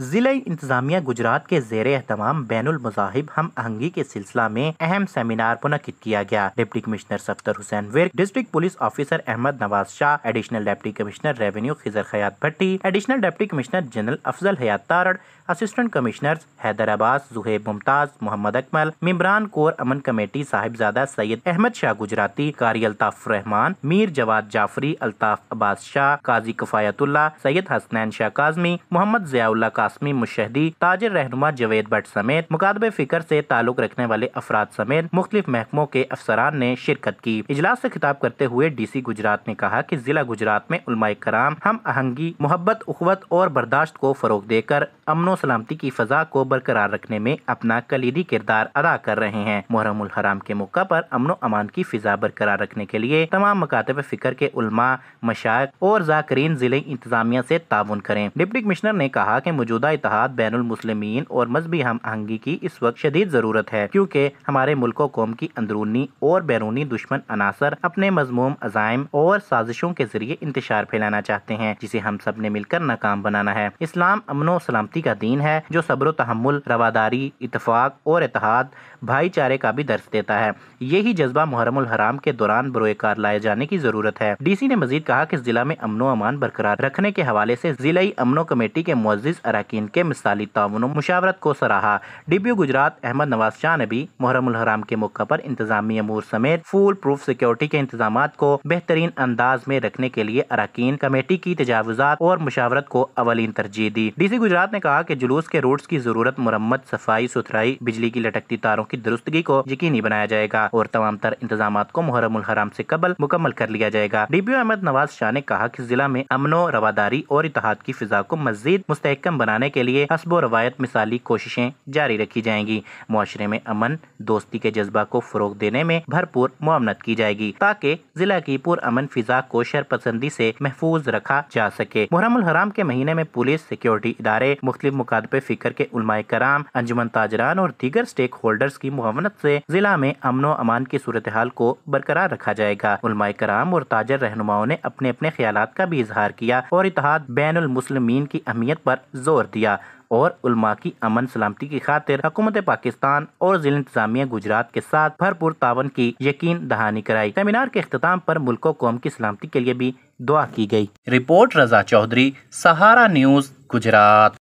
जिला इंतजामिया गुजरात के जेर एहतमाम बैन मजाहिब हम आहंगी के सिलसिला में अहम सेमिनार मुनद किया गया। Deputy commissioner Safdar Hussain Virk, district police officer Ahmad Nawaz Shah, additional deputy commissioner revenue Khizar Khayat Bhatti, additional deputy commissioner general Afzal Hayat Tarar, assistant commissioner Haider Abbas, Zuhaib Mumtaz, Mohammad Akmal, मिमरान कोर अमन committee Sahibzada Syed Ahmad Shah Gujrati, Qari Altaf Rahman, Mir Jawad Jafri, Altaf Abbas Shah, काजी कफायतुल्ला सैयद हसनैन शाह काजमी, मोहम्मद जयाउल्ला कासमी मुशहदी ताजर रहनुमा जवेद भट्ट समेत मुकादबे फ़िक्र से ताल्लुक रखने वाले अफराद समेत मुख्तलिफ़ महकमों के अफसरान ने शिरकत की। इजलास से खिताब करते हुए डी सी गुजरात ने कहा की जिला गुजरात में उलमा कराम हम आहंगी, मोहब्बत, उखवत और बर्दाश्त को फरोग देकर अमनो सलामती की फजा को बरकरार रखने में अपना कलीदी किरदार अदा कर रहे हैं। मुहरम हराम के मौका पर अमनो अमान की फिजा बरकरार रखने के लिए तमाम मकातब फ़िक्र के उलमा मशाक और जाकरीन ज़िले इंतजामिया से ताउन करें। डिप्टी कमिश्नर ने कहा कि मौजूदा इतिहाद बैन मुस्लिमीन और मजहबी हम आहंगी की इस वक्त शदीद ज़रूरत है, क्योंकि हमारे मुल्क कौम की अंदरूनी और बैरूनी दुश्मन अनासर अपने मजमूम अजायम और साजिशों के ज़रिए इंतज़ार फैलाना चाहते हैं, जिसे हम सबने मिलकर नाकाम बनाना है। इस्लाम अमनो सलामती का दीन है, जो सब्र तहमुल रवादारी इतफाक और इतिहाद भाईचारे का भी दर्ज देता है। यही जज्बा मुहरम हराम के दौरान बरोकार लाए जाने की ज़रूरत है। डी सी ने मजीद कहा की जिला में अमनो अमान बरकरार रखने के हवाले ऐसी जिलाई अमनो कमेटी के मुआजिज अरकान के मिसाली ताउन मुशावरत को सराहा। डिप्यू गुजरात अहमद नवाज़ शाह ने भी मुहरम हराम के मौका पर इंतजामी अमूर समेत फुल प्रूफ सिक्योरिटी के इंतज़ाम को बेहतरीन अंदाज में रखने के लिए अरकान कमेटी की तजावजात और मुशावरत को अवलिन तरजीह दी। डी सी गुजरात ने कहा की जुलूस के रूट्स की ज़रूरत मरम्मत, सफ़ाई, सुथराई, बिजली की लटकती तारों की दुरुस्तगी को यकीनी बनाया जाएगा और तमाम तर इंतज़ाम को मुहरम हराम ऐसी कबल मुकम्मल कर लिया जाएगा। डी डीपीओ अहमद नवाज़ शाह ने कहा की जिला में अमनो, रवादारी और इतिहाद की फिजा को मजीद मुस्तकम बनाने के लिए हसबो रवायत मिसाली कोशिशें जारी रखी जाएँगी। माशरे में अमन, दोस्ती के जज्बा को फरोग देने में भरपूर मुआमनत की जाएगी ताकि जिला की पुर अमन फिजा को शर पसंदी महफूज रखा जा सके। मुहरम हराम के महीने में पुलिस, सिक्योरिटी इदारे मुख्तलिफ़ मुकादबे फ़िक्र के उलमाए कराम, अंजुमन ताजरान और दीगर स्टेक होल्डर्स की मुआवनत से जिला में अमनो अमान की सूरत हाल को बरकरार रखा जाएगा। उलमाए कराम और ताजर रहनुमाओं ने अपने अपने ख्याल का भी इजहार किया और इतिहाद बैन की अहमियत पर ज़ोर दिया और उलमा की अमन सलामती की खातिर हुकूमत पाकिस्तान और जिला इंतजामिया गुजरात के साथ भरपूर तावन की यकीन दहानी कराई। सेमिनार के अख्ताम पर मुल्क कौम की सलामती के लिए भी दुआ की गई। Report Raza Chaudhry, Sahara news, Gujrat.